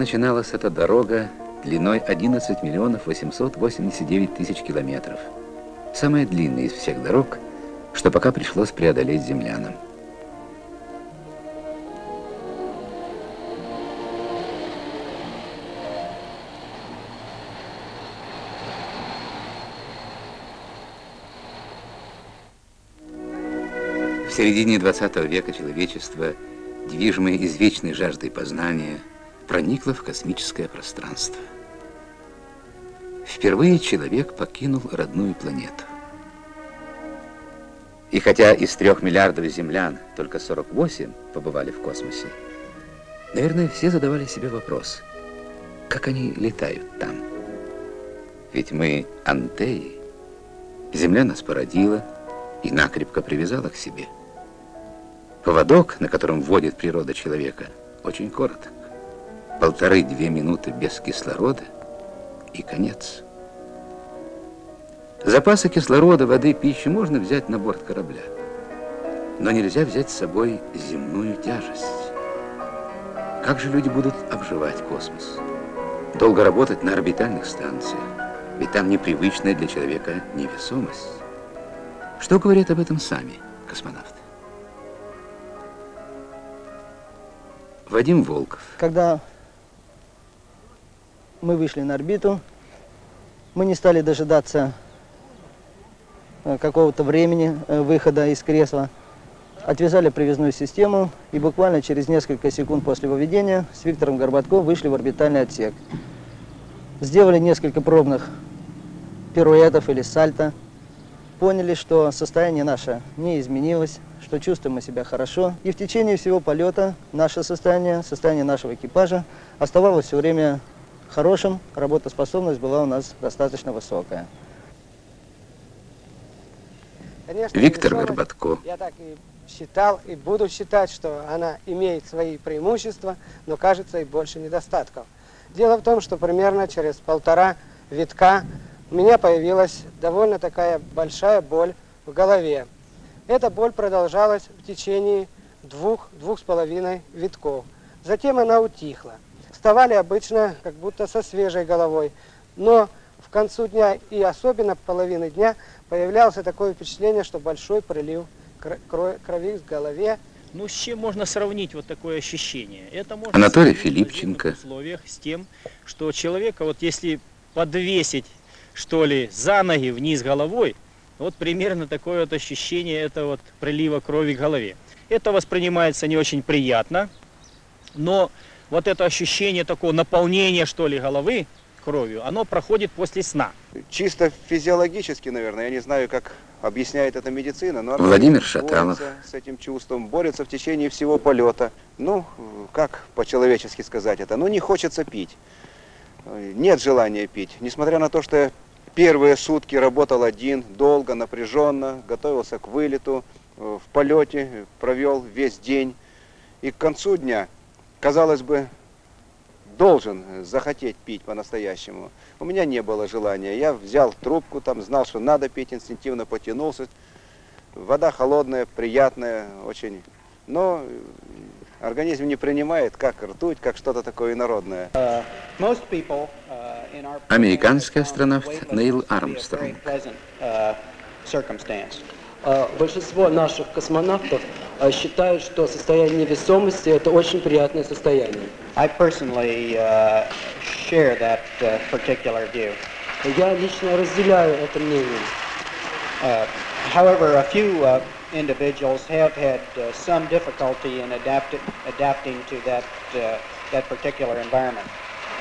Начиналась эта дорога длиной 11 миллионов 889 тысяч километров. Самая длинная из всех дорог, что пока пришлось преодолеть землянам. В середине 20 века человечество, движимое извечной жаждой познания, проникла в космическое пространство. Впервые человек покинул родную планету. И хотя из трех миллиардов землян только 48 побывали в космосе, наверное, все задавали себе вопрос, как они летают там. Ведь мы антеи. Земля нас породила и накрепко привязала к себе. Поводок, на котором вводит природа человека, очень короток полторы-две минуты без кислорода и конец. Запасы кислорода, воды, пищи можно взять на борт корабля, но нельзя взять с собой земную тяжесть. Как же люди будут обживать космос? Долго работать на орбитальных станциях, ведь там непривычная для человека невесомость. Что говорят об этом сами космонавты? Вадим Волков. Когда мы вышли на орбиту. Мы не стали дожидаться э, какого-то времени э, выхода из кресла. Отвязали привязную систему и буквально через несколько секунд после выведения с Виктором Горбатко вышли в орбитальный отсек. Сделали несколько пробных пируэтов или сальто. Поняли, что состояние наше не изменилось, что чувствуем мы себя хорошо. И в течение всего полета наше состояние, состояние нашего экипажа оставалось все время хорошим, работоспособность была у нас достаточно высокая. Конечно, Виктор Горбатко. Я так и считал и буду считать, что она имеет свои преимущества, но кажется и больше недостатков. Дело в том, что примерно через полтора витка у меня появилась довольно такая большая боль в голове. Эта боль продолжалась в течение двух, двух с половиной витков. Затем она утихла вставали обычно как будто со свежей головой. Но в концу дня и особенно половины дня появлялось такое впечатление, что большой прилив крови в голове. Ну, с чем можно сравнить вот такое ощущение? Это можно Анатолий Филипченко. В условиях с тем, что человека, вот если подвесить, что ли, за ноги вниз головой, вот примерно такое вот ощущение это вот прилива крови к голове. Это воспринимается не очень приятно, но вот это ощущение такого наполнения, что ли, головы кровью, оно проходит после сна. Чисто физиологически, наверное, я не знаю, как объясняет это медицина, но Владимир Шаталов с этим чувством, борется в течение всего полета. Ну, как по-человечески сказать это? Ну, не хочется пить. Нет желания пить. Несмотря на то, что я первые сутки работал один, долго, напряженно, готовился к вылету, в полете провел весь день. И к концу дня казалось бы, должен захотеть пить по-настоящему. У меня не было желания. Я взял трубку, там знал, что надо пить, инстинктивно потянулся. Вода холодная, приятная, очень но организм не принимает, как ртуть, как что-то такое инородное. Американский астронавт Нейл Армстронг. Большинство наших космонавтов считают, что состояние невесомости – это очень приятное состояние. I personally uh, share that uh, particular view. Я лично разделяю это мнение. Uh, however, a few uh, individuals have had uh, some difficulty in adapti- adapting to that, uh, that particular environment.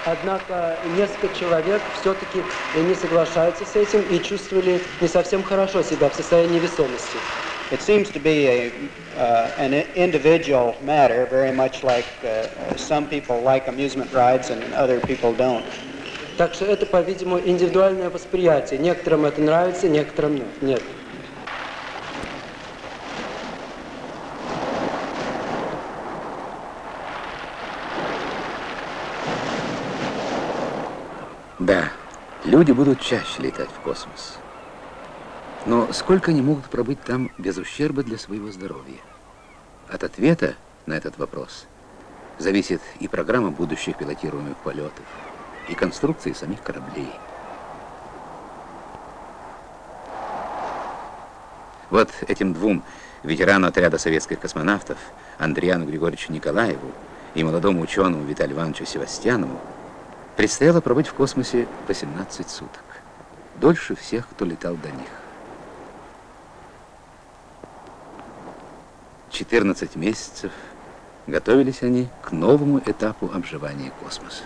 Однако несколько человек все-таки не соглашаются с этим и чувствовали не совсем хорошо себя в состоянии невесомости. It seems to be a, uh, an individual matter, very much like uh, some people like amusement rides and other people don't. Так что это, по-видимому, индивидуальное восприятие. Некоторым это нравится, некоторым нет. Да, люди будут чаще летать в космос. Но сколько они могут пробыть там без ущерба для своего здоровья? От ответа на этот вопрос зависит и программа будущих пилотируемых полетов, и конструкции самих кораблей. Вот этим двум ветерану отряда советских космонавтов Андриану Григорьевичу Николаеву и молодому ученому Виталию Ивановичу Севастьянову предстояло пробыть в космосе 18 суток. Дольше всех, кто летал до них. 14 месяцев готовились они к новому этапу обживания космоса.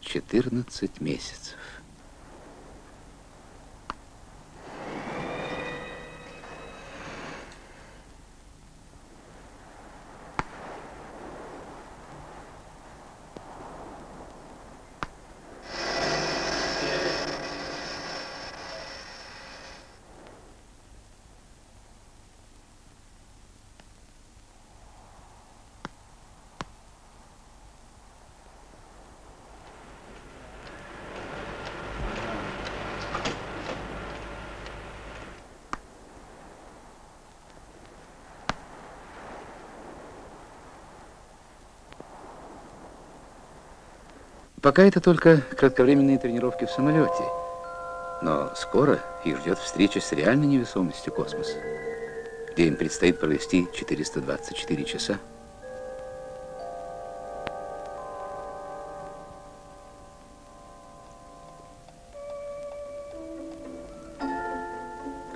Четырнадцать месяцев. Пока это только кратковременные тренировки в самолете. Но скоро их ждет встреча с реальной невесомостью космоса, где им предстоит провести 424 часа.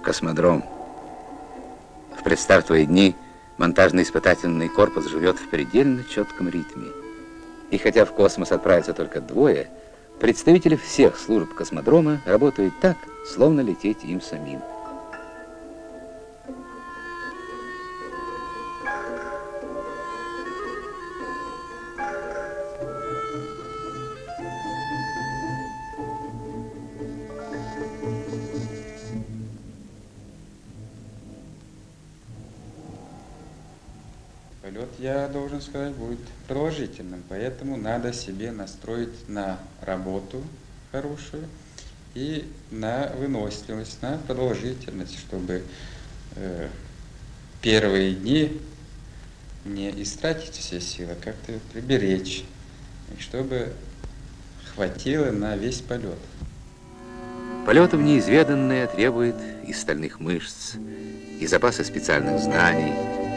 Космодром. В предстартовые дни монтажно-испытательный корпус живет в предельно четком ритме – и хотя в космос отправятся только двое, представители всех служб космодрома работают так, словно лететь им самим. Сказать, будет продолжительным, поэтому надо себе настроить на работу хорошую и на выносливость, на продолжительность, чтобы э, первые дни не истратить все силы, а как-то приберечь, и чтобы хватило на весь полет. Полет в неизведанное требует и стальных мышц, и запаса специальных знаний,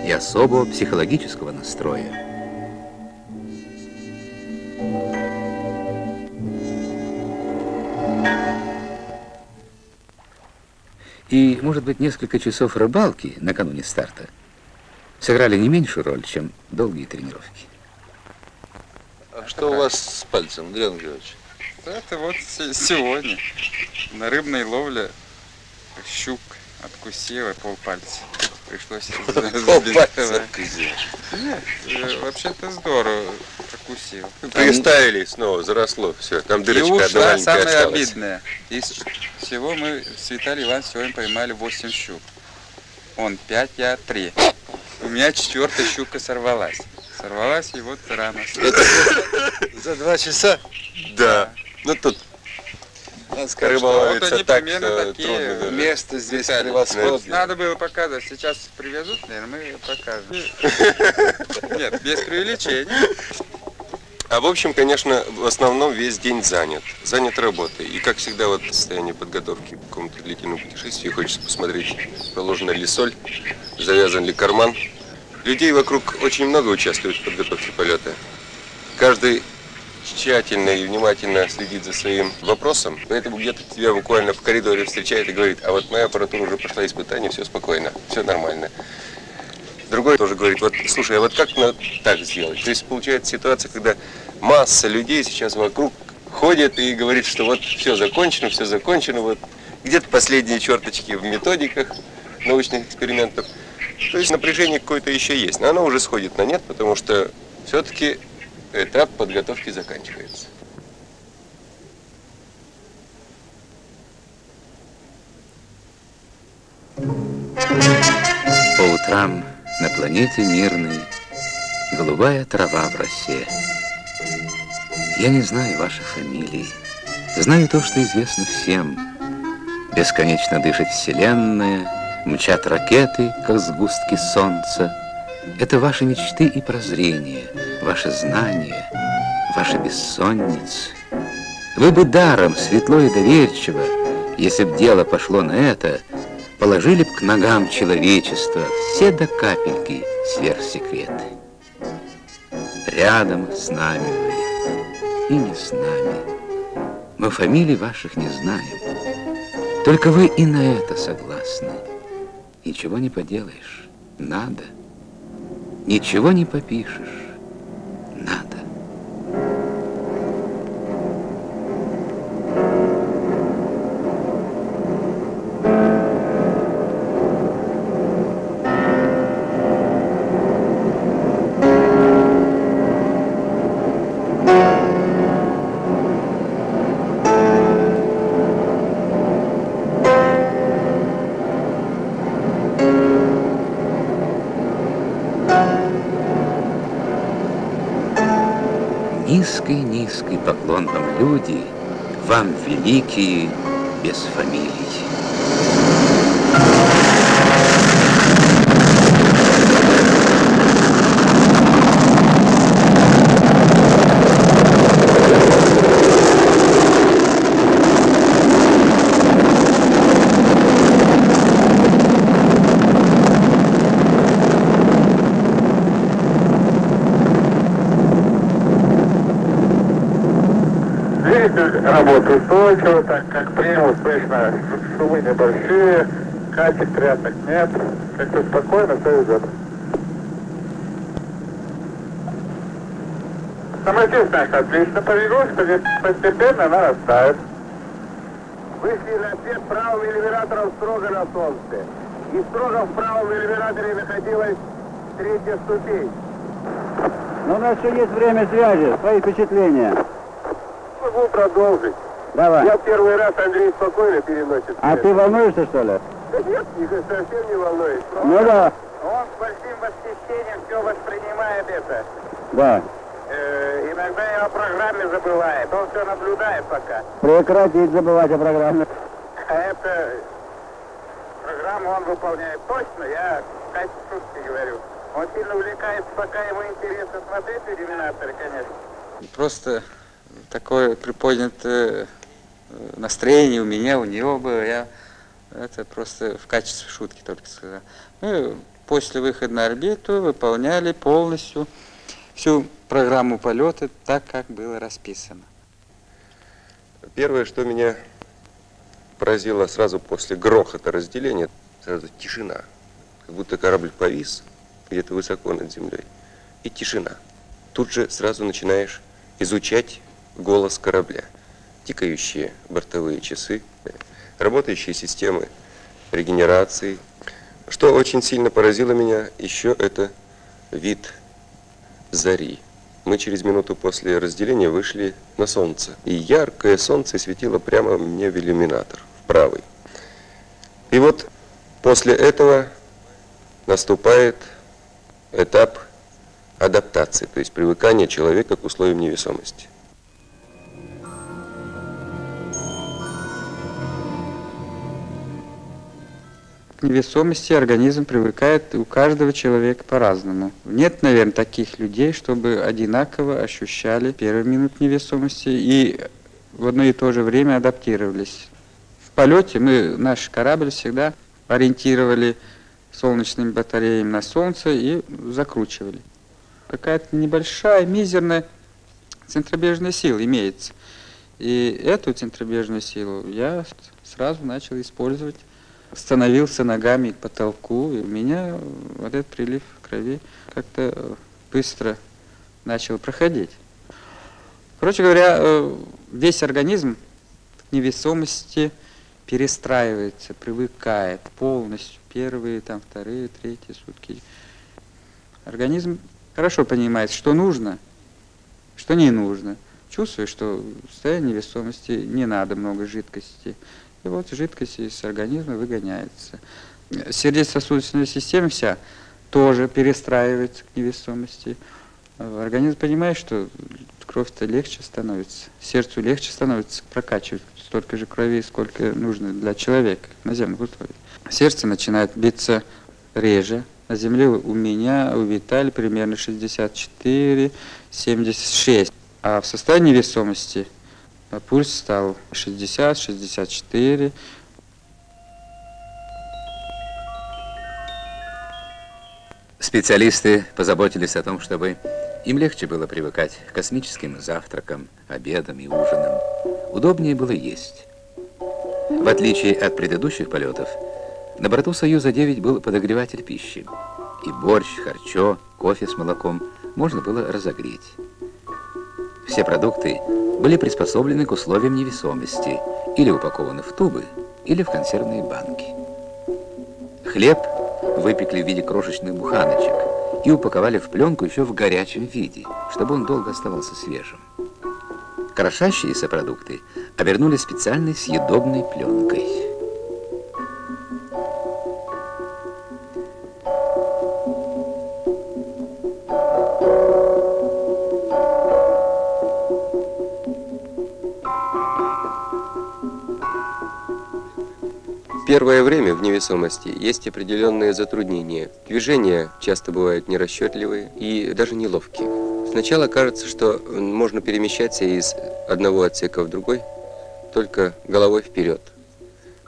и особого психологического настроя. И, может быть, несколько часов рыбалки накануне старта сыграли не меньшую роль, чем долгие тренировки. А что у вас с пальцем, Андрей Андреевич? Это вот сегодня на рыбной ловле щук откусила полпальца. Пришлось. Э, вообще-то здорово прокусил. Приставили снова, заросло все. Там дырочка одна маленькая самое осталась. обидное. Из всего мы с Виталием Ивановичем сегодня поймали 8 щук. Он 5, я 3. У меня четвертая щука сорвалась. Сорвалась и вот рано. За два часа? Да. Ну тут Надо сказать, Вот рыболовиться они так, примерно что такие трудно даже. Место здесь детали. превосходное. Надо было показывать. Сейчас привезут, наверное, мы покажем. Нет, без преувеличения. А в общем, конечно, в основном весь день занят. Занят работой. И, как всегда, вот в состоянии подготовки к какому-то длительному путешествию хочется посмотреть, положена ли соль, завязан ли карман. Людей вокруг очень много участвует в подготовке полета. Каждый тщательно и внимательно следит за своим вопросом, поэтому где-то тебя буквально в коридоре встречает и говорит, а вот моя аппаратура уже прошла испытание, все спокойно, все нормально. Другой тоже говорит, вот слушай, а вот как надо так сделать? То есть получается ситуация, когда масса людей сейчас вокруг ходит и говорит, что вот все закончено, все закончено, вот где-то последние черточки в методиках научных экспериментов. То есть напряжение какое-то еще есть, но оно уже сходит на нет, потому что все-таки этап подготовки заканчивается. По утрам на планете мирной голубая трава в росе. Я не знаю ваших фамилий, знаю то, что известно всем. Бесконечно дышит вселенная, мчат ракеты, как сгустки солнца. Это ваши мечты и прозрения, ваши знания, ваши бессонницы. Вы бы даром, светло и доверчиво, если б дело пошло на это, положили б к ногам человечества все до капельки сверхсекреты. Рядом с нами вы и не с нами. Мы фамилий ваших не знаем. Только вы и на это согласны. Ничего не поделаешь. Надо. Ничего не попишешь. Вам великие без устойчиво, так как примус слышно, шумы небольшие, качек трясок нет, как-то спокойно все идет. Самотечность отлично повелось, постепенно нарастает. Вышли на свет правого элеватора строго на солнце. И строго в правом элеваторе находилась третья ступень. Но у нас еще есть время связи, свои впечатления. Могу продолжить. Давай. Я первый раз Андрей спокойно переносит. А ты волнуешься, что ли? Да нет, не- совсем не волнуюсь. Ну да. Он с большим восхищением все воспринимает это. Да. Э, иногда и о программе забывает. Он все наблюдает пока. Прекратить забывать о программе. А это программу он выполняет точно, я в качестве шутки говорю. Он сильно увлекается, пока ему интересно смотреть иллюминаторы, конечно. Просто такое приподнятое настроение у меня, у него было. Я это просто в качестве шутки только сказал. Мы после выхода на орбиту выполняли полностью всю программу полета так, как было расписано. Первое, что меня поразило сразу после грохота разделения, сразу тишина. Как будто корабль повис где-то высоко над землей. И тишина. Тут же сразу начинаешь изучать голос корабля. Тикающие бортовые часы, работающие системы регенерации. Что очень сильно поразило меня, еще это вид зари. Мы через минуту после разделения вышли на солнце. И яркое солнце светило прямо мне в иллюминатор, в правый. И вот после этого наступает этап адаптации, то есть привыкания человека к условиям невесомости. Невесомости организм привыкает у каждого человека по-разному. Нет, наверное, таких людей, чтобы одинаково ощущали первый минут невесомости и в одно и то же время адаптировались. В полете мы наш корабль всегда ориентировали солнечными батареями на солнце и закручивали. Какая-то небольшая, мизерная центробежная сила имеется. И эту центробежную силу я сразу начал использовать. Становился ногами к потолку, и у меня вот этот прилив крови как-то быстро начал проходить. Короче говоря, э, весь организм к невесомости перестраивается, привыкает полностью. Первые, там, вторые, третьи сутки. Организм хорошо понимает, что нужно, что не нужно. Чувствует, что в состоянии невесомости не надо много жидкости. И вот жидкость из организма выгоняется. Сердечно-сосудистая система вся тоже перестраивается к невесомости. Организм понимает, что кровь-то легче становится, сердцу легче становится прокачивать столько же крови, сколько нужно для человека на земных условиях. Сердце начинает биться реже. На земле у меня, у Виталия примерно 64, 76. А в состоянии весомости пульс стал 60, 64. Специалисты позаботились о том, чтобы им легче было привыкать к космическим завтракам, обедам и ужинам. Удобнее было есть. В отличие от предыдущих полетов, на борту «Союза-9» был подогреватель пищи. И борщ, харчо, кофе с молоком можно было разогреть. Все продукты были приспособлены к условиям невесомости, или упакованы в тубы, или в консервные банки. Хлеб выпекли в виде крошечных буханочек – и упаковали в пленку еще в горячем виде, чтобы он долго оставался свежим. Крошащиеся продукты обернули специальной съедобной пленкой. Первое время в невесомости есть определенные затруднения. Движения часто бывают нерасчетливые и даже неловкие. Сначала кажется, что можно перемещаться из одного отсека в другой только головой вперед.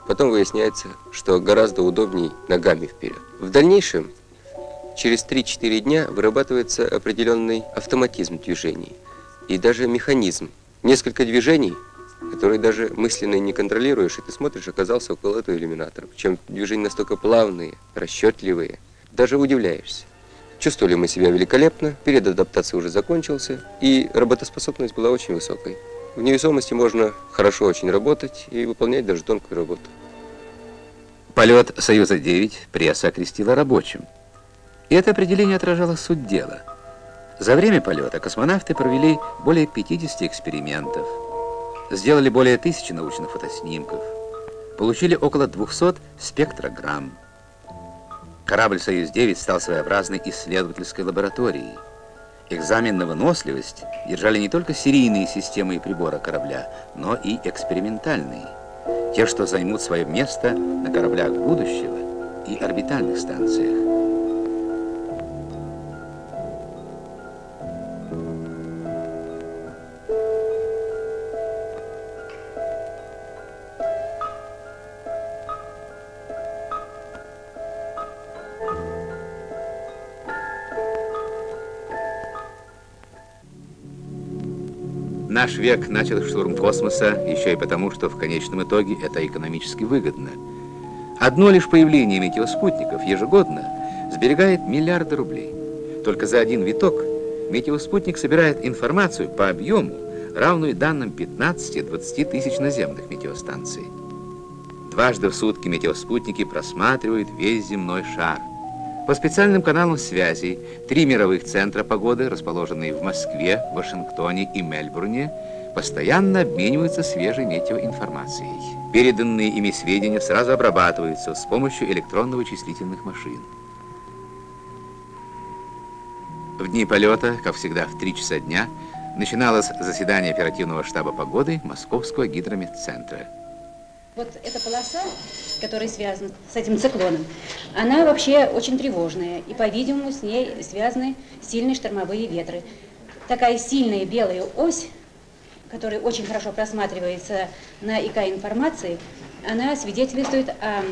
Потом выясняется, что гораздо удобней ногами вперед. В дальнейшем, через 3-4 дня вырабатывается определенный автоматизм движений и даже механизм. Несколько движений – который даже мысленно не контролируешь, и ты смотришь, оказался около этого иллюминатора. Причем движения настолько плавные, расчетливые, даже удивляешься. Чувствовали мы себя великолепно, период адаптации уже закончился, и работоспособность была очень высокой. В невесомости можно хорошо очень работать и выполнять даже тонкую работу. Полет «Союза-9» пресса окрестила рабочим. И это определение отражало суть дела. За время полета космонавты провели более 50 экспериментов – сделали более тысячи научных фотоснимков, получили около 200 спектрограмм. Корабль «Союз-9» стал своеобразной исследовательской лабораторией. Экзамен на выносливость держали не только серийные системы и приборы корабля, но и экспериментальные. Те, что займут свое место на кораблях будущего и орбитальных станциях. Наш век начал штурм космоса еще и потому, что в конечном итоге это экономически выгодно. Одно лишь появление метеоспутников ежегодно сберегает миллиарды рублей. Только за один виток метеоспутник собирает информацию по объему, равную данным 15-20 тысяч наземных метеостанций. Дважды в сутки метеоспутники просматривают весь земной шар – по специальным каналам связи три мировых центра погоды, расположенные в Москве, Вашингтоне и Мельбурне, постоянно обмениваются свежей метеоинформацией. Переданные ими сведения сразу обрабатываются с помощью электронно-вычислительных машин. В дни полета, как всегда в 3 часа дня, начиналось заседание оперативного штаба погоды Московского гидрометцентра. Вот эта полоса, которая связана с этим циклоном, она вообще очень тревожная. И, по-видимому, с ней связаны сильные штормовые ветры. Такая сильная белая ось, которая очень хорошо просматривается на ИК-информации, она свидетельствует о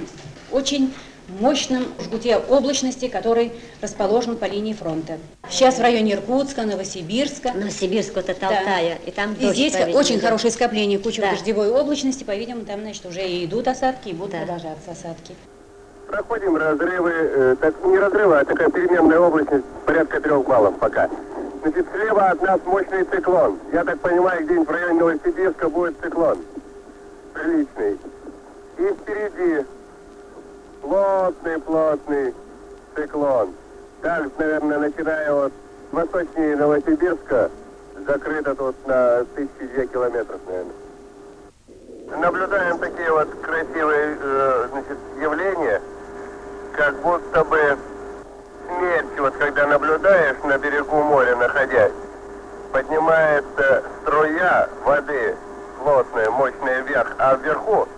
очень мощном жгуте облачности, который расположен по линии фронта. Сейчас в районе Иркутска, Новосибирска. Новосибирск, это Алтая, да. и там И здесь очень хорошее скопление кучи да. дождевой облачности, по-видимому, там, значит, уже и идут осадки, и будут да. продолжаться осадки. Проходим разрывы, э, так не разрывы, а такая переменная облачность порядка трех баллов пока. Значит, слева от нас мощный циклон. Я так понимаю, где-нибудь в районе Новосибирска будет циклон. Приличный. И впереди плотный-плотный циклон. Так, наверное, начиная от восточнее Новосибирска, закрыто тут на тысячи две километров, наверное. Наблюдаем такие вот красивые э, значит, явления, как будто бы смерть, вот когда наблюдаешь на берегу моря, находясь, поднимается струя воды, плотная, мощная вверх, а вверху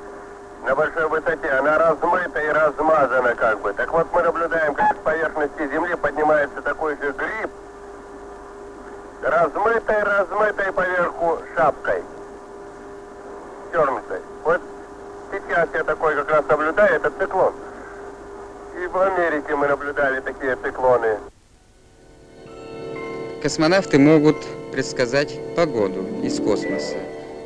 на большой высоте, она размыта и размазана как бы. Так вот мы наблюдаем, как с поверхности Земли поднимается такой же гриб, размытой, размытой поверху шапкой, черной. Вот сейчас я такой как раз наблюдаю, это циклон. И в Америке мы наблюдали такие циклоны. Космонавты могут предсказать погоду из космоса.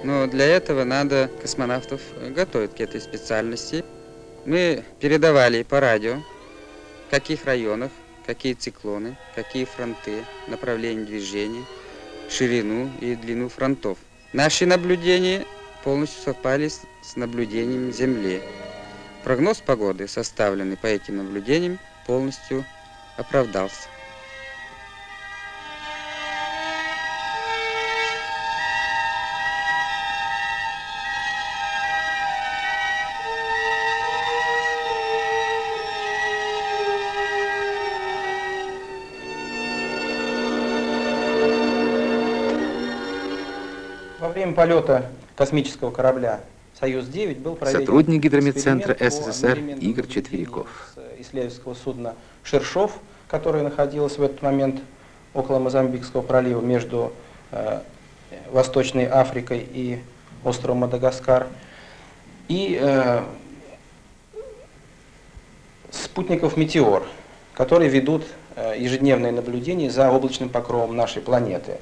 Но для этого надо космонавтов готовить к этой специальности. Мы передавали по радио, в каких районах, какие циклоны, какие фронты, направление движения, ширину и длину фронтов. Наши наблюдения полностью совпали с наблюдениями Земли. Прогноз погоды, составленный по этим наблюдениям, полностью оправдался. Полета космического корабля «Союз-9» был проведен Сотрудник гидромедцентра СССР Игорь Четверяков. с исследовательского судна «Шершов», которое находилось в этот момент около Мозамбикского пролива между э, Восточной Африкой и островом Мадагаскар. И э, спутников «Метеор», которые ведут э, ежедневные наблюдения за облачным покровом нашей планеты.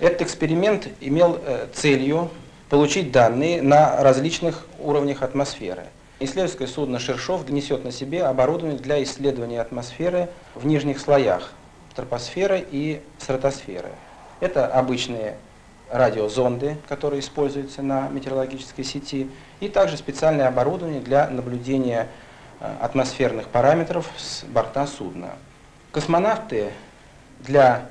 Этот эксперимент имел э, целью получить данные на различных уровнях атмосферы. Исследовательское судно «Шершов» донесет на себе оборудование для исследования атмосферы в нижних слоях тропосферы и стратосферы. Это обычные радиозонды, которые используются на метеорологической сети, и также специальное оборудование для наблюдения э, атмосферных параметров с борта судна. Космонавты для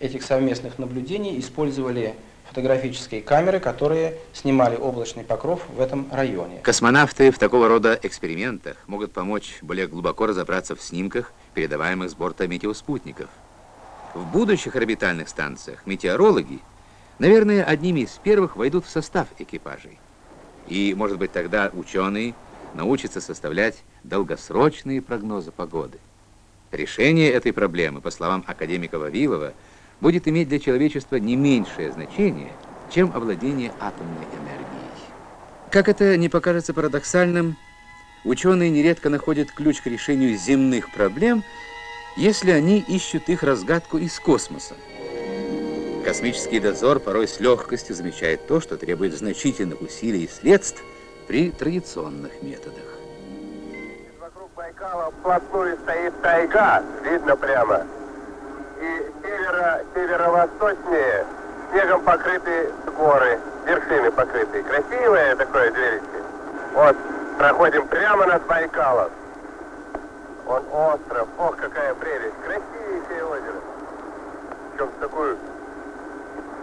этих совместных наблюдений использовали фотографические камеры, которые снимали облачный покров в этом районе. Космонавты в такого рода экспериментах могут помочь более глубоко разобраться в снимках, передаваемых с борта метеоспутников. В будущих орбитальных станциях метеорологи, наверное, одними из первых войдут в состав экипажей. И, может быть, тогда ученые научатся составлять долгосрочные прогнозы погоды. Решение этой проблемы, по словам академика Вавилова, будет иметь для человечества не меньшее значение, чем овладение атомной энергией. Как это не покажется парадоксальным, ученые нередко находят ключ к решению земных проблем, если они ищут их разгадку из космоса. Космический дозор порой с легкостью замечает то, что требует значительных усилий и средств при традиционных методах. Вокруг Байкала вплотную стоит тайга, видно прямо. И северо, северо-восточнее снегом покрыты горы, вершины покрыты. Красивое такое зрелище. Вот, проходим прямо над Байкалом. Он остров, ох, какая прелесть. Красивейшее озеро. Причем такое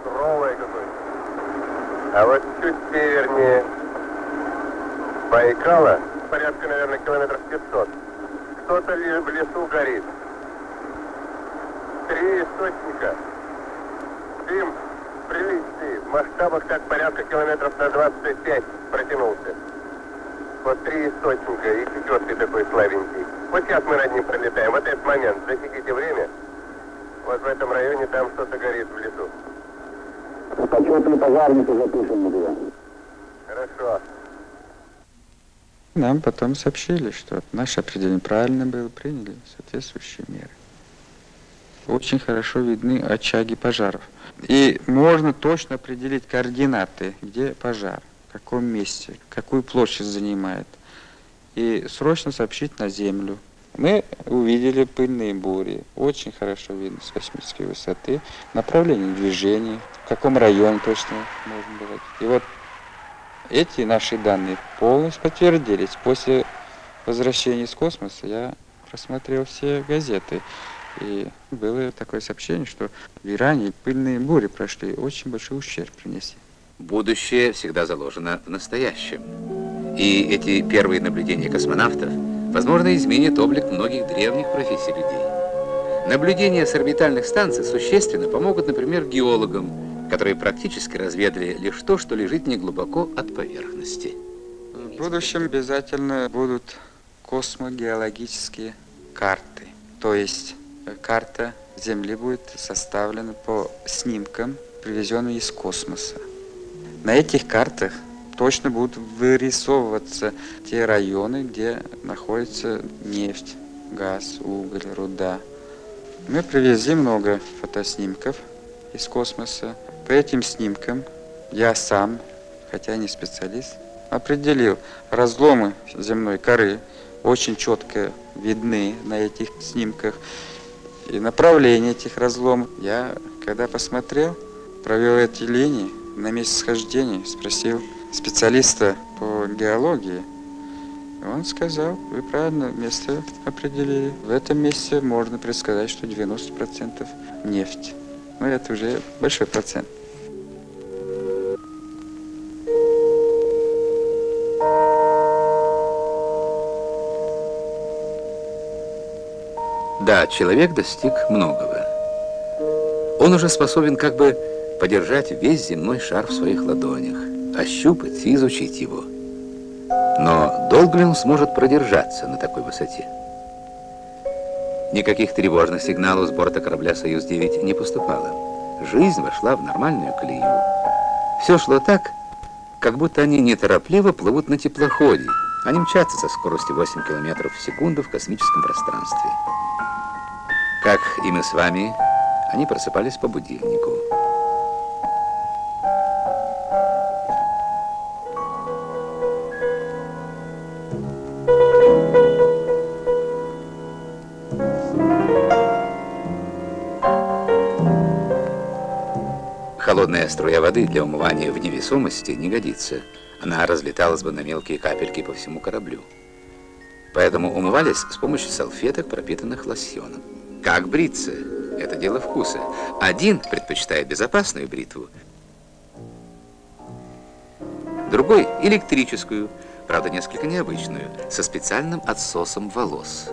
суровое какое-то. А вот чуть севернее Байкала, порядка, наверное, километров 500, кто-то в лесу горит. Три источника. Дым приличный, в масштабах так порядка километров на 25 протянулся. вот три источника и четвертый такой слабенький. Вот сейчас мы над ним пролетаем. Вот этот момент, засеките время. Вот в этом районе там что-то горит в лесу. Почетный пожарника запишем на тебя. Хорошо. Нам потом сообщили, что наше определение правильно было, приняли соответствующие меры. Очень хорошо видны очаги пожаров. И можно точно определить координаты, где пожар, в каком месте, какую площадь занимает. И срочно сообщить на землю. Мы увидели пыльные бури, очень хорошо видно с космической высоты, направление движения, в каком районе точно можно было. И вот эти наши данные полностью подтвердились. После возвращения из космоса я просмотрел все газеты. И было такое сообщение, что в Иране пыльные бури прошли, очень большой ущерб принесли. Будущее всегда заложено в настоящем. И эти первые наблюдения космонавтов, возможно, изменят облик многих древних профессий людей. Наблюдения с орбитальных станций существенно помогут, например, геологам, которые практически разведали лишь то, что лежит неглубоко от поверхности. В будущем обязательно будут космогеологические карты. То есть карта Земли будет составлена по снимкам, привезенным из космоса. На этих картах точно будут вырисовываться те районы, где находится нефть, газ, уголь, руда. Мы привезли много фотоснимков из космоса. По этим снимкам я сам, хотя не специалист, определил разломы земной коры, очень четко видны на этих снимках. И направление этих разломов. Я, когда посмотрел, провел эти линии, на месте схождения спросил специалиста по геологии. Он сказал, вы правильно место определили. В этом месте можно предсказать, что 90% нефть. Но это уже большой процент. Да, человек достиг многого. Он уже способен как бы подержать весь земной шар в своих ладонях, ощупать и изучить его. Но долго ли он сможет продержаться на такой высоте? Никаких тревожных сигналов с борта корабля «Союз-9» не поступало. Жизнь вошла в нормальную колею. Все шло так, как будто они неторопливо плывут на теплоходе. Они мчатся со скоростью 8 км в секунду в космическом пространстве. Как и мы с вами, они просыпались по будильнику. Холодная струя воды для умывания в невесомости не годится. Она разлеталась бы на мелкие капельки по всему кораблю. Поэтому умывались с помощью салфеток, пропитанных лосьоном. Как бриться? Это дело вкуса. Один предпочитает безопасную бритву, другой – электрическую, правда, несколько необычную, со специальным отсосом волос.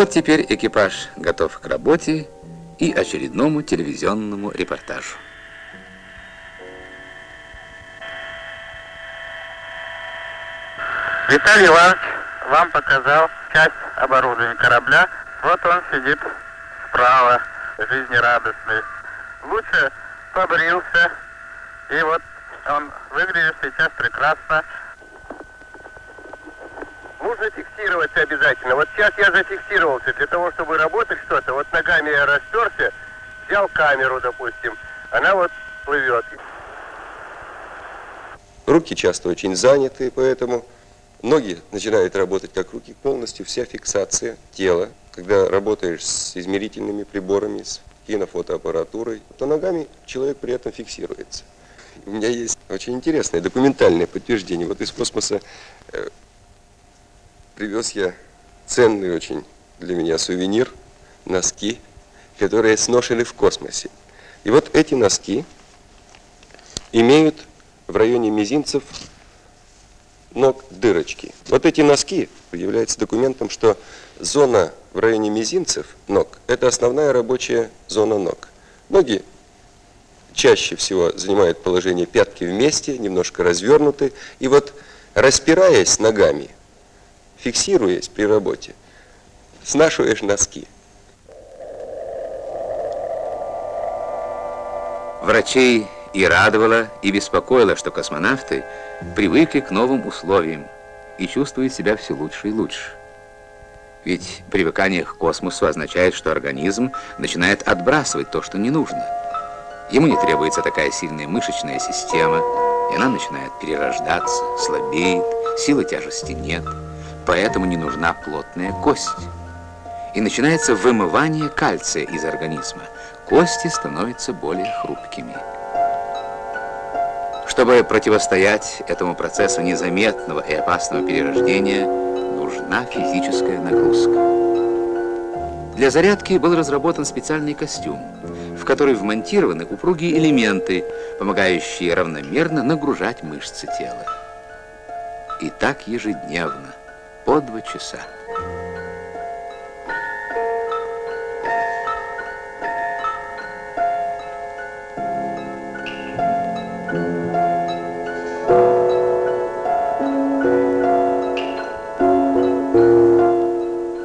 Вот теперь экипаж готов к работе и очередному телевизионному репортажу. Виталий Иванович вам показал часть оборудования корабля. Вот он сидит справа, жизнерадостный. Лучше побрился, и вот он выглядит сейчас прекрасно. Нужно фиксироваться обязательно. Вот сейчас я зафиксировался для того, чтобы работать что-то. Вот ногами я расперся, взял камеру, допустим. Она вот плывет. Руки часто очень заняты, поэтому ноги начинают работать как руки полностью, вся фиксация тела. Когда работаешь с измерительными приборами, с кинофотоаппаратурой, то ногами человек при этом фиксируется. У меня есть очень интересное документальное подтверждение. Вот из космоса э, привез я ценный очень для меня сувенир, носки, которые сношены в космосе. И вот эти носки имеют в районе мизинцев ног дырочки. Вот эти носки являются документом, что зона в районе мизинцев ног – это основная рабочая зона ног. Ноги чаще всего занимают положение пятки вместе, немножко развернуты. И вот распираясь ногами, фиксируясь при работе, снашиваешь носки. Врачей и радовало, и беспокоило, что космонавты привыкли к новым условиям и чувствуют себя все лучше и лучше. Ведь привыкание к космосу означает, что организм начинает отбрасывать то, что не нужно. Ему не требуется такая сильная мышечная система, и она начинает перерождаться, слабеет, силы тяжести нет, поэтому не нужна плотная кость. И начинается вымывание кальция из организма. Кости становятся более хрупкими. Чтобы противостоять этому процессу незаметного и опасного перерождения, нужна физическая нагрузка. Для зарядки был разработан специальный костюм, в который вмонтированы упругие элементы, помогающие равномерно нагружать мышцы тела. И так ежедневно, по два часа.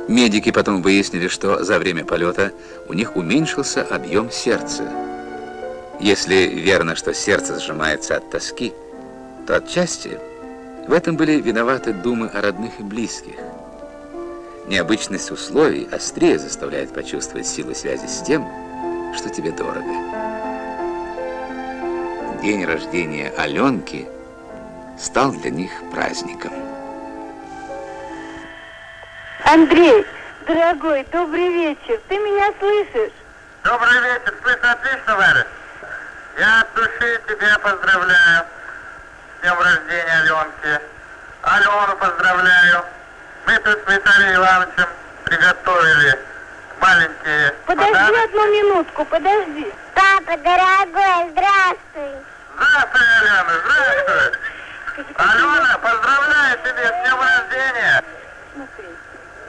Медики потом выяснили, что за время полета у них уменьшился объем сердца. Если верно, что сердце сжимается от тоски, то отчасти в этом были виноваты думы о родных и близких. Необычность условий острее заставляет почувствовать силу связи с тем, что тебе дорого. День рождения Аленки стал для них праздником. Андрей, Дорогой, добрый вечер. Ты меня слышишь? Добрый вечер. Слышно отлично, Варя. Я от души тебя поздравляю. Днем рождения Аленки. Алену поздравляю. Мы тут с Виталием Ивановичем приготовили маленькие Подожди подарки. одну минутку, подожди. Папа, дорогой, здравствуй. Здравствуй, Алена, здравствуй. Алена, поздравляю тебя с днем рождения. Смотри.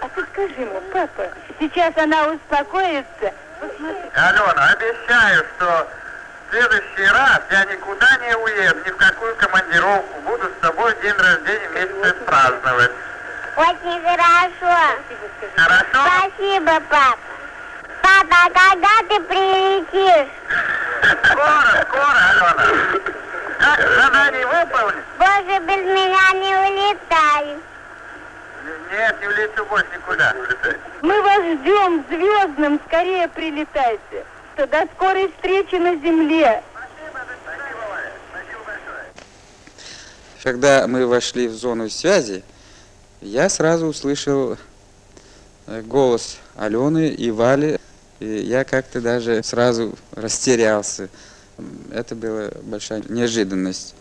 А ты скажи ему, папа, сейчас она успокоится. Посмотри. Алена, обещаю, что в следующий раз я никуда не уеду, ни в какую командировку. Буду с тобой день рождения вместе праздновать. Очень хорошо. Хорошо? Спасибо, папа. Папа, а когда ты прилетишь? Скоро, скоро, Алена. Как задание выполнить? Боже, без меня не улетай. Нет, не улечу больше никуда. Мы вас ждем звездным, скорее прилетайте. Что до скорой встречи на земле. Когда мы вошли в зону связи, я сразу услышал э, голос Алены и Вали. И я как-то даже сразу растерялся. Это была большая неожиданность.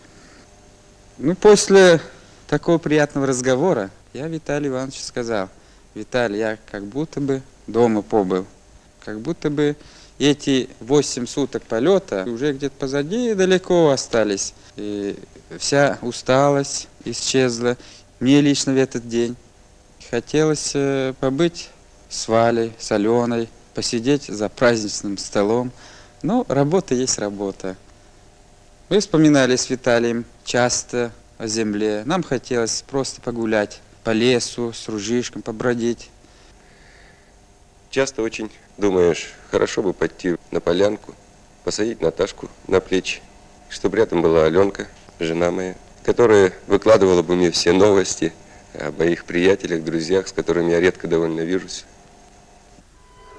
Ну, после такого приятного разговора я Виталию Ивановичу сказал, Виталий, я как будто бы дома побыл, как будто бы эти 8 суток полета уже где-то позади далеко остались. И вся усталость исчезла. Мне лично в этот день хотелось э, побыть с Валей, с Аленой, посидеть за праздничным столом. Но работа есть работа. Мы вспоминали с Виталием часто о земле. Нам хотелось просто погулять по лесу, с ружишком побродить. Часто очень думаешь, хорошо бы пойти на полянку, посадить Наташку на плечи, чтобы рядом была Аленка, жена моя, которая выкладывала бы мне все новости о моих приятелях, друзьях, с которыми я редко довольно вижусь.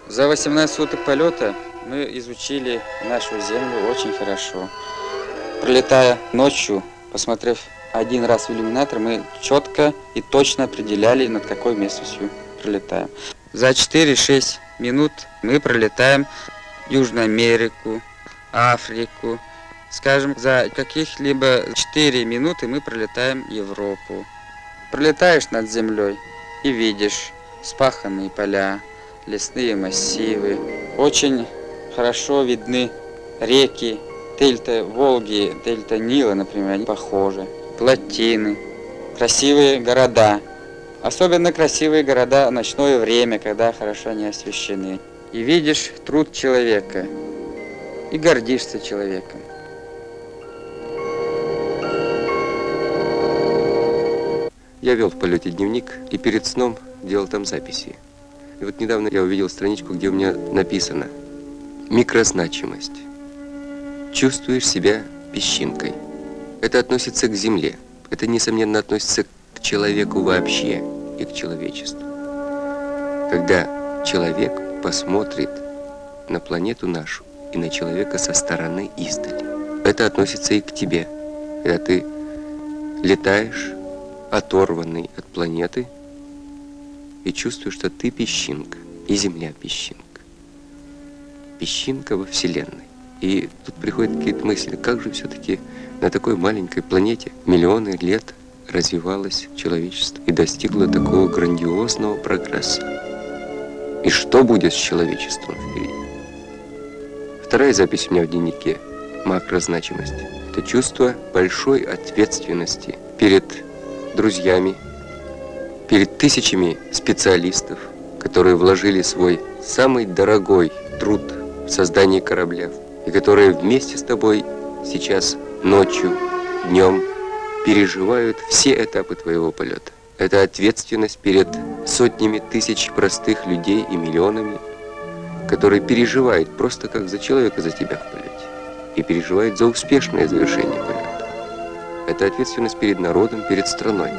За 18 суток полета мы изучили нашу Землю очень хорошо. Пролетая ночью посмотрев один раз в иллюминатор, мы четко и точно определяли, над какой местностью пролетаем. За 4-6 минут мы пролетаем Южную Америку, Африку. Скажем, за каких-либо 4 минуты мы пролетаем Европу. Пролетаешь над землей и видишь спаханные поля, лесные массивы. Очень хорошо видны реки, дельта Волги, дельта Нила, например, они похожи. Плотины, красивые города. Особенно красивые города ночное время, когда хорошо не освещены. И видишь труд человека, и гордишься человеком. Я вел в полете дневник и перед сном делал там записи. И вот недавно я увидел страничку, где у меня написано «Микрозначимость». Чувствуешь себя песчинкой. Это относится к Земле. Это, несомненно, относится к человеку вообще и к человечеству. Когда человек посмотрит на планету нашу и на человека со стороны издали, это относится и к тебе. Когда ты летаешь, оторванный от планеты, и чувствуешь, что ты песчинка, и Земля песчинка. Песчинка во Вселенной. И тут приходят какие-то мысли, как же все-таки на такой маленькой планете миллионы лет развивалось человечество и достигло такого грандиозного прогресса. И что будет с человечеством впереди? Вторая запись у меня в дневнике – макрозначимость. Это чувство большой ответственности перед друзьями, перед тысячами специалистов, которые вложили свой самый дорогой труд в создание корабля, и которые вместе с тобой сейчас ночью, днем переживают все этапы твоего полета. Это ответственность перед сотнями тысяч простых людей и миллионами, которые переживают просто как за человека за тебя в полете и переживают за успешное завершение полета. Это ответственность перед народом, перед страной.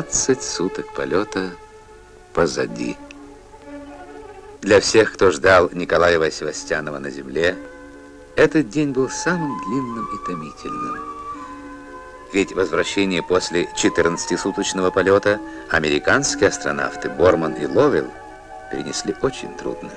18 суток полета позади. Для всех, кто ждал Николая Севастьянова на земле, этот день был самым длинным и томительным. Ведь возвращение после 14-суточного полета американские астронавты Борман и Ловел перенесли очень трудно.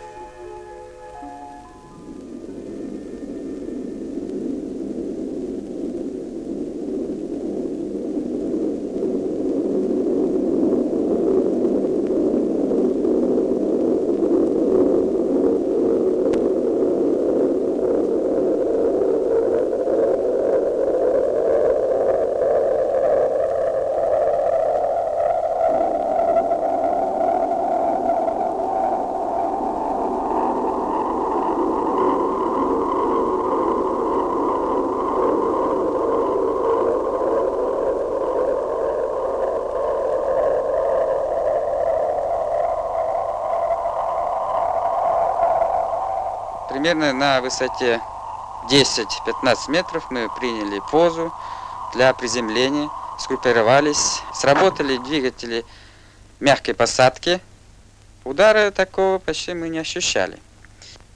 Примерно на высоте 10-15 метров мы приняли позу для приземления, сгруппировались, сработали двигатели мягкой посадки. Удара такого почти мы не ощущали.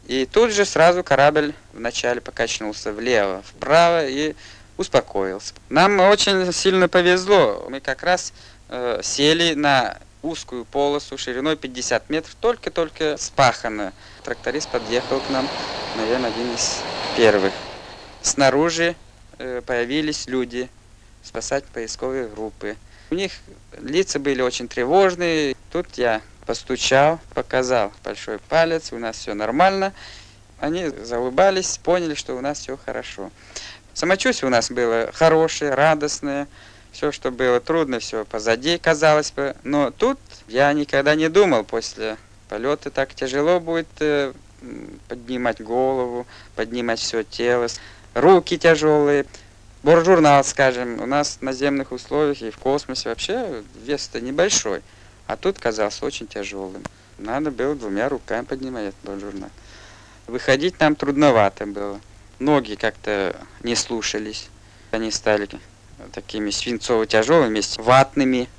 И тут же сразу корабль вначале покачнулся влево, вправо и успокоился. Нам очень сильно повезло. Мы как раз э, сели на узкую полосу шириной 50 метров, только-только спаханную. Тракторист подъехал к нам, наверное, один из первых. Снаружи э, появились люди, спасать поисковые группы. У них лица были очень тревожные. Тут я постучал, показал большой палец, у нас все нормально. Они заулыбались, поняли, что у нас все хорошо. Самочувствие у нас было хорошее, радостное. Все, что было трудно, все позади, казалось бы. Но тут я никогда не думал после полета так тяжело будет э, поднимать голову, поднимать все тело, руки тяжелые. Боржурнал, скажем, у нас в наземных условиях и в космосе вообще вес-то небольшой. А тут казался очень тяжелым. Надо было двумя руками поднимать этот журнал. Выходить нам трудновато было. Ноги как-то не слушались. Они стали такими свинцово-тяжелыми, ватными.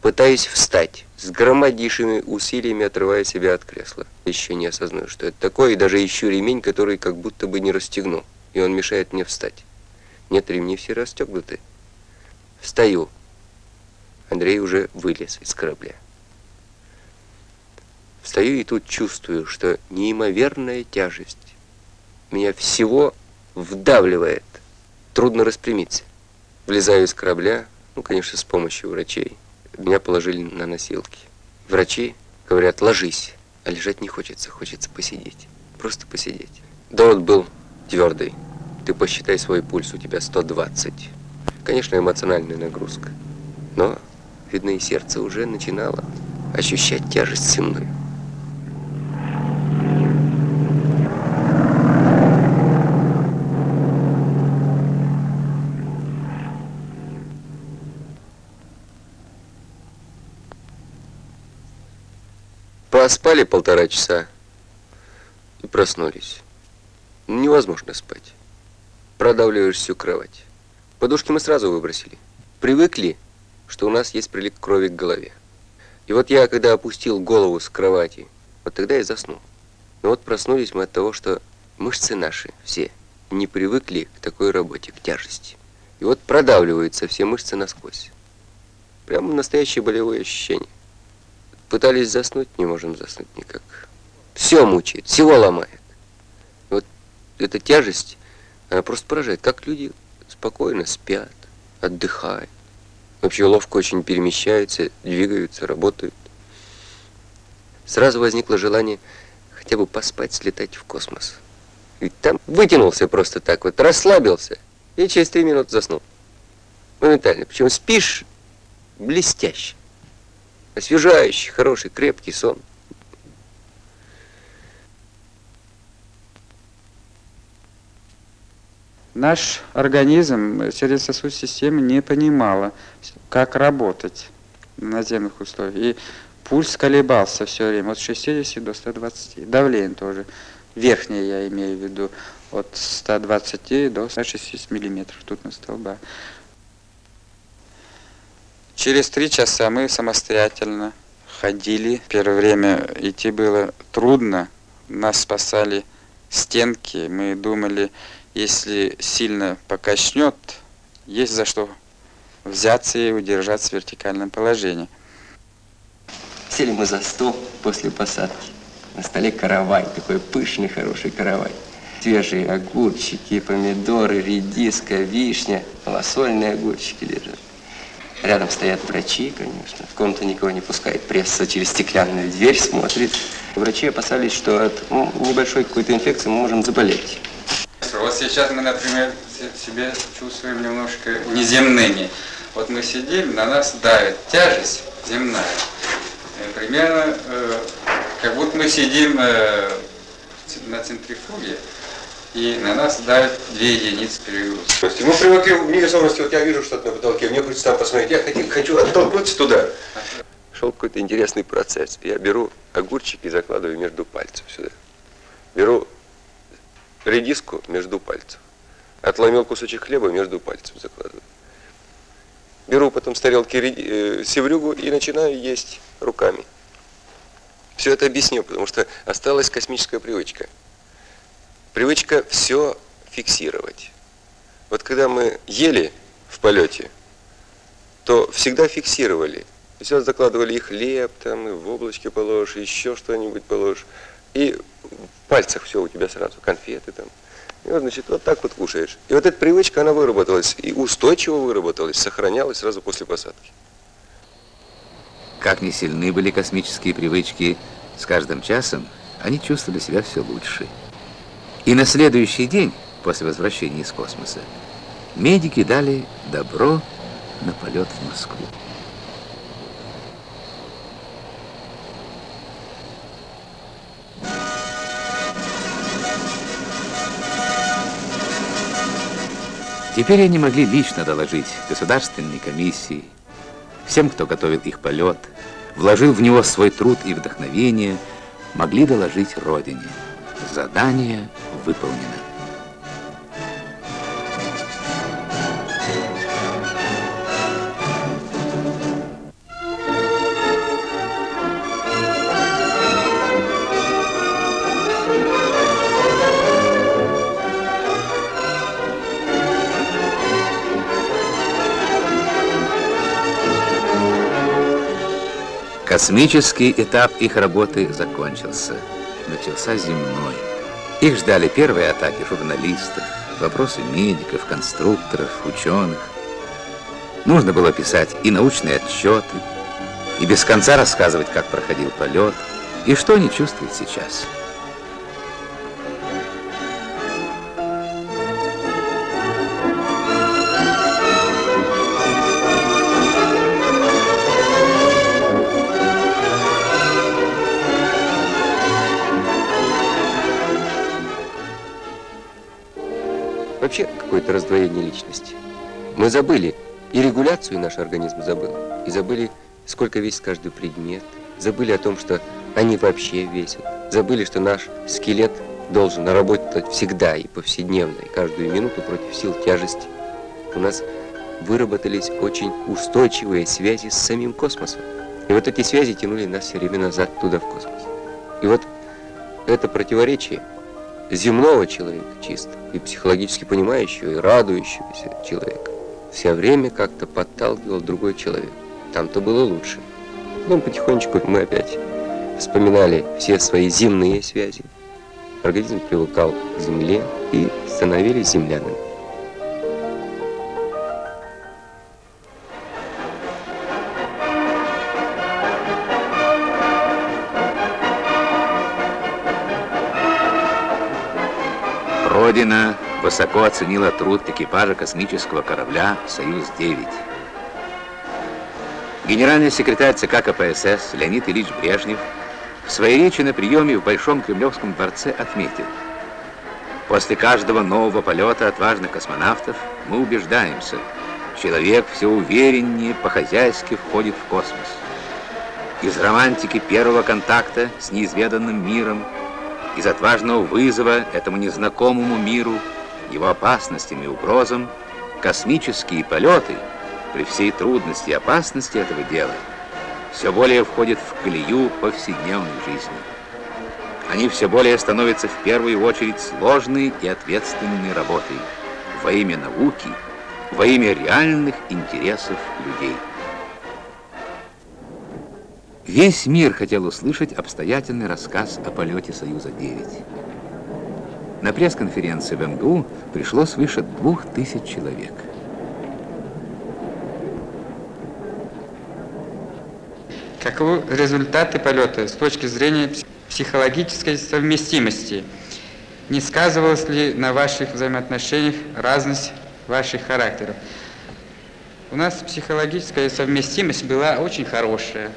Пытаюсь встать, с громаднейшими усилиями отрывая себя от кресла. Еще не осознаю, что это такое, и даже ищу ремень, который как будто бы не расстегну, и он мешает мне встать. Нет, ремни все расстегнуты. Встаю. Андрей уже вылез из корабля. Встаю и тут чувствую, что неимоверная тяжесть меня всего вдавливает. Трудно распрямиться. Влезаю из корабля, ну, конечно, с помощью врачей. Меня положили на носилки. Врачи говорят, ложись. А лежать не хочется, хочется посидеть. Просто посидеть. Довод был твердый. Ты посчитай свой пульс, у тебя 120. Конечно, эмоциональная нагрузка. Но, видно, и сердце уже начинало ощущать тяжесть земную. Поспали полтора часа и проснулись. Невозможно спать. Продавливаешь всю кровать. Подушки мы сразу выбросили. Привыкли, что у нас есть прилик крови к голове. И вот я, когда опустил голову с кровати, вот тогда и заснул. Но вот проснулись мы от того, что мышцы наши все не привыкли к такой работе, к тяжести. И вот продавливаются все мышцы насквозь. Прямо настоящее болевое ощущение. Пытались заснуть, не можем заснуть никак. Все мучает, всего ломает. Вот эта тяжесть, она просто поражает. Как люди спокойно спят, отдыхают. Вообще ловко очень перемещаются, двигаются, работают. Сразу возникло желание хотя бы поспать, слетать в космос. Ведь там вытянулся просто так вот, расслабился, и через три минуты заснул. Моментально. Причем спишь блестяще. Освежающий, хороший, крепкий сон. Наш организм, сердечно-сосудистая система не понимала, как работать на наземных условиях. И пульс колебался все время от 60 до 120. Давление тоже. Верхнее я имею в виду от 120 до 160 миллиметров тут на столба. Через три часа мы самостоятельно ходили. Первое время идти было трудно. Нас спасали стенки. Мы думали, если сильно покачнет, есть за что взяться и удержаться в вертикальном положении. Сели мы за стол после посадки. На столе каравай, такой пышный, хороший каравай. Свежие огурчики, помидоры, редиска, вишня, малосольные огурчики лежат. Рядом стоят врачи, конечно. В комнату никого не пускает. Пресса через стеклянную дверь смотрит. Врачи опасались, что от ну, небольшой какой-то инфекции мы можем заболеть. Вот сейчас мы, например, себя чувствуем немножко неземными. Вот мы сидим, на нас давит тяжесть земная. Примерно э, как будто мы сидим э, на центрифуге, и на нас давит две единицы перегрузки. Мы привыкли в мире скорости, вот я вижу что-то на потолке, мне хочется там посмотреть, я хочу, хочу оттолкнуться туда. Шел какой-то интересный процесс. Я беру огурчики и закладываю между пальцев сюда. Беру редиску между пальцев. Отломил кусочек хлеба между пальцев закладываю. Беру потом с тарелки э, севрюгу и начинаю есть руками. Все это объясню, потому что осталась космическая привычка. Привычка все фиксировать. Вот когда мы ели в полете, то всегда фиксировали. Все закладывали и хлеб, там, и в облачке положишь, еще что-нибудь положишь. И в пальцах все у тебя сразу, конфеты там. И вот, значит, вот так вот кушаешь. И вот эта привычка, она выработалась, и устойчиво выработалась, сохранялась сразу после посадки. Как не сильны были космические привычки, с каждым часом они чувствовали себя все лучше. И на следующий день, после возвращения из космоса, медики дали добро на полет в Москву. Теперь они могли лично доложить государственной комиссии, всем, кто готовил их полет, вложил в него свой труд и вдохновение, могли доложить Родине. Задание выполнено. Космический этап их работы закончился. Начался земной. Их ждали первые атаки журналистов, вопросы медиков, конструкторов, ученых. Нужно было писать и научные отчеты, и без конца рассказывать, как проходил полет, и что они чувствуют сейчас. Какое-то раздвоение личности. Мы забыли, и регуляцию наш организм забыл, и забыли, сколько весит каждый предмет, забыли о том, что они вообще весят, забыли, что наш скелет должен работать всегда и повседневно, и каждую минуту против сил тяжести. У нас выработались очень устойчивые связи с самим космосом. И вот эти связи тянули нас все время назад туда, в космос. И вот это противоречие земного человека чисто, и психологически понимающего, и радующегося человека, все время как-то подталкивал другой человек. Там-то было лучше. Потом потихонечку мы опять вспоминали все свои земные связи. Организм привыкал к земле и становились землянами. Родина высоко оценила труд экипажа космического корабля «Союз-9». Генеральный секретарь ЦК КПСС Леонид Ильич Брежнев в своей речи на приеме в Большом Кремлевском дворце отметил, «После каждого нового полета отважных космонавтов мы убеждаемся, человек все увереннее по-хозяйски входит в космос. Из романтики первого контакта с неизведанным миром – из отважного вызова этому незнакомому миру, его опасностям и угрозам, космические полеты, при всей трудности и опасности этого дела, все более входят в колею повседневной жизни. Они все более становятся в первую очередь сложной и ответственной работой во имя науки, во имя реальных интересов людей. Весь мир хотел услышать обстоятельный рассказ о полете «Союза-9». На пресс-конференции в МГУ пришло свыше двух тысяч человек. Каковы результаты полета с точки зрения психологической совместимости? Не сказывалась ли на ваших взаимоотношениях разность ваших характеров? У нас психологическая совместимость была очень хорошая.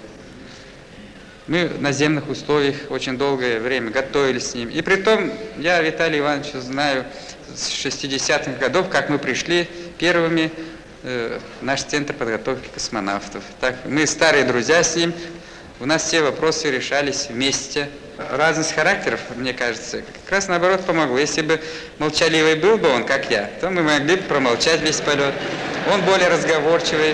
Мы в наземных условиях очень долгое время готовились с ним. И при том, я Виталий Ивановича знаю с 60-х годов, как мы пришли первыми э, в наш центр подготовки космонавтов. Так, мы старые друзья с ним, у нас все вопросы решались вместе. Разность характеров, мне кажется, как раз наоборот помогло. Если бы молчаливый был бы он, как я, то мы могли бы промолчать весь полет. Он более разговорчивый,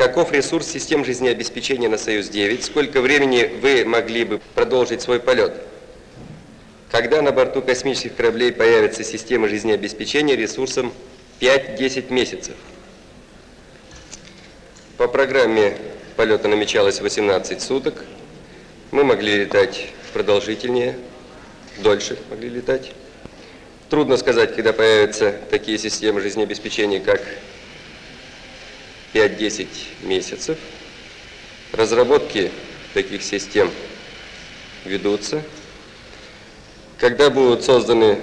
Каков ресурс систем жизнеобеспечения на «Союз-9»? Сколько времени вы могли бы продолжить свой полет? Когда на борту космических кораблей появится система жизнеобеспечения ресурсом 5-10 месяцев? По программе полета намечалось 18 суток. Мы могли летать продолжительнее, дольше могли летать. Трудно сказать, когда появятся такие системы жизнеобеспечения, как 5-10 месяцев. Разработки таких систем ведутся. Когда будут созданы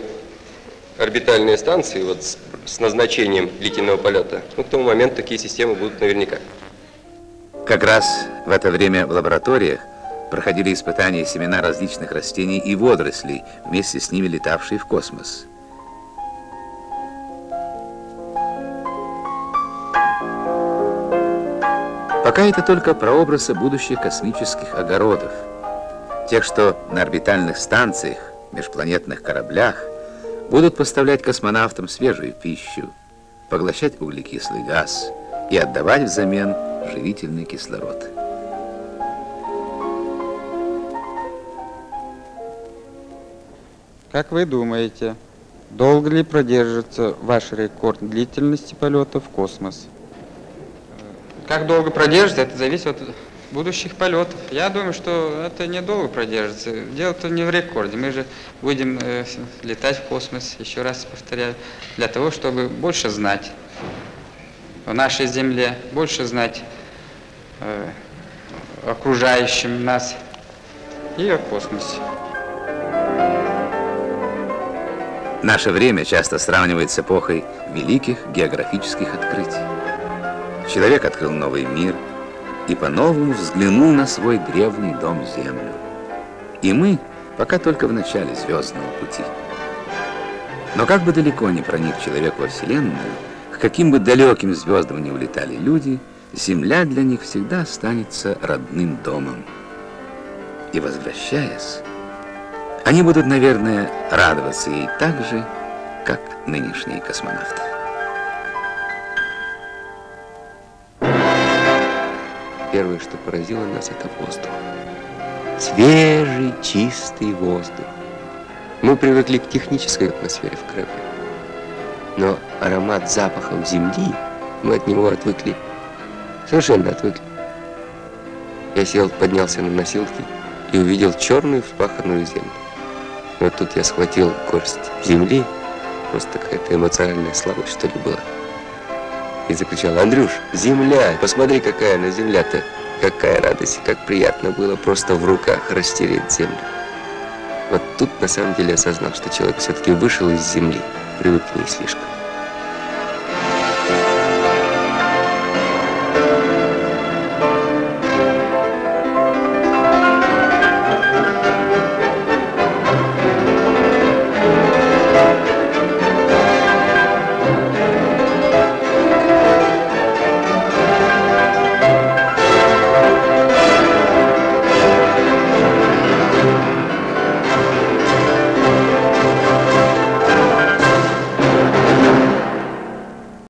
орбитальные станции вот с, с назначением длительного полета, ну, к тому моменту такие системы будут наверняка. Как раз в это время в лабораториях проходили испытания семена различных растений и водорослей, вместе с ними летавшие в космос. Пока это только прообразы будущих космических огородов. Тех, что на орбитальных станциях, межпланетных кораблях будут поставлять космонавтам свежую пищу, поглощать углекислый газ и отдавать взамен живительный кислород. Как вы думаете, долго ли продержится ваш рекорд длительности полета в космос? Как долго продержится, это зависит от будущих полетов. Я думаю, что это недолго продержится. Дело-то не в рекорде. Мы же будем э, летать в космос, еще раз повторяю, для того, чтобы больше знать о нашей Земле, больше знать э, окружающем нас и о космосе. Наше время часто сравнивается с эпохой великих географических открытий. Человек открыл новый мир и по-новому взглянул на свой древний дом Землю. И мы пока только в начале звездного пути. Но как бы далеко ни проник человек во Вселенную, к каким бы далеким звездам ни улетали люди, Земля для них всегда останется родным домом. И возвращаясь, они будут, наверное, радоваться ей так же, как нынешние космонавты. Первое, что поразило нас, это воздух. Свежий, чистый воздух. Мы привыкли к технической атмосфере в корабле. Но аромат запахов земли, мы от него отвыкли. Совершенно отвыкли. Я сел, поднялся на носилки и увидел черную вспаханную землю. Вот тут я схватил горсть земли, просто какая-то эмоциональная слабость, что ли, была и закричал, Андрюш, земля, посмотри, какая она земля-то, какая радость, как приятно было просто в руках растереть землю. Вот тут на самом деле осознал, что человек все-таки вышел из земли, привык к ней слишком.